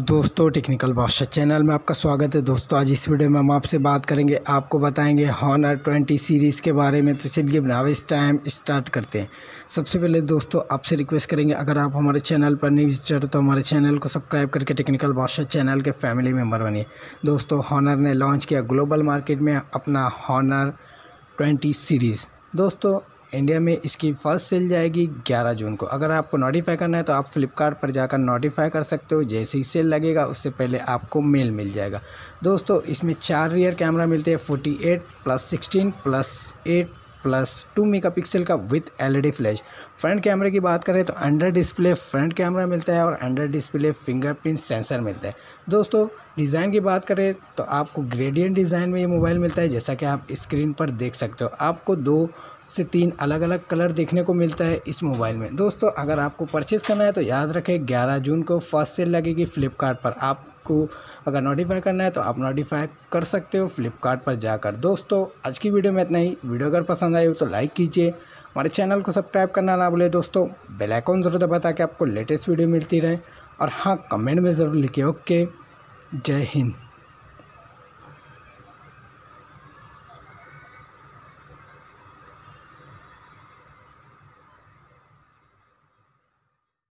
दोस्तों टेक्निकल बादशाह चैनल में आपका स्वागत है। दोस्तों, आज इस वीडियो में हम आपसे बात करेंगे, आपको बताएँगे हॉनर 20 सीरीज़ के बारे में। तो चलिए बनावे इस टाइम स्टार्ट करते हैं। सबसे पहले दोस्तों, आपसे रिक्वेस्ट करेंगे, अगर आप हमारे चैनल पर नहीं विजिटर तो हमारे चैनल को सब्सक्राइब करके टेक्निकल बादशाह चैनल के फैमिली मेंबर बनिए। दोस्तों हॉनर ने लॉन्च किया ग्लोबल मार्केट में अपना हॉनर ट्वेंटी सीरीज़। दोस्तों इंडिया में इसकी फ़र्स्ट सेल जाएगी 11 जून को। अगर आपको नोटिफाई करना है तो आप फ्लिपकार्ट पर जाकर नोटिफाई कर सकते हो। जैसे ही सेल लगेगा, उससे पहले आपको मेल मिल जाएगा। दोस्तों, इसमें चार रियर कैमरा मिलते हैं 48 plus 16 plus eight plus two megapixel का विथ एलईडी फ्लैश फ्रंट कैमरे की बात करें तो अंडर डिस्प्ले फ्रंट कैमरा मिलता है और अंडर डिस्प्ले फिंगरप्रिंट सेंसर मिलता है। दोस्तों डिज़ाइन की बात करें तो आपको ग्रेडियंट डिज़ाइन में ये मोबाइल मिलता है। जैसा कि आप स्क्रीन पर देख सकते हो, आपको दो से तीन अलग अलग कलर देखने को मिलता है इस मोबाइल में। दोस्तों, अगर आपको परचेज़ करना है तो याद रखें 11 जून को फ़र्स्ट सेल लगेगी फ़्लिपकार्ट पर। आपको अगर नोटिफाई करना है तो आप नोटिफाई कर सकते हो फ्लिपकार्ट पर जाकर। दोस्तों, आज की वीडियो में इतना ही। वीडियो अगर पसंद आई हो तो लाइक कीजिए। हमारे चैनल को सब्सक्राइब करना ना भूले। दोस्तों बेलाइकॉन ज़रूर दबा ताकि आपको लेटेस्ट वीडियो मिलती रहे। और हाँ कमेंट में ज़रूर लिखिए। ओके, जय हिंद।